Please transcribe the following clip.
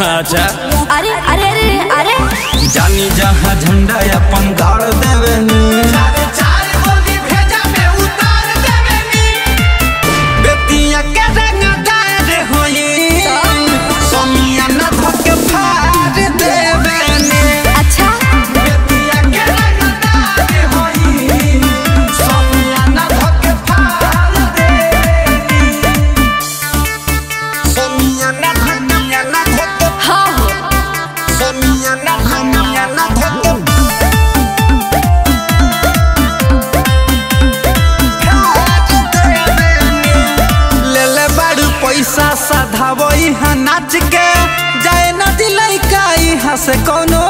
चाचा अरे अरे अरे जानी जहाँ झंडा अपन गाड़ देवे। नी se conoce.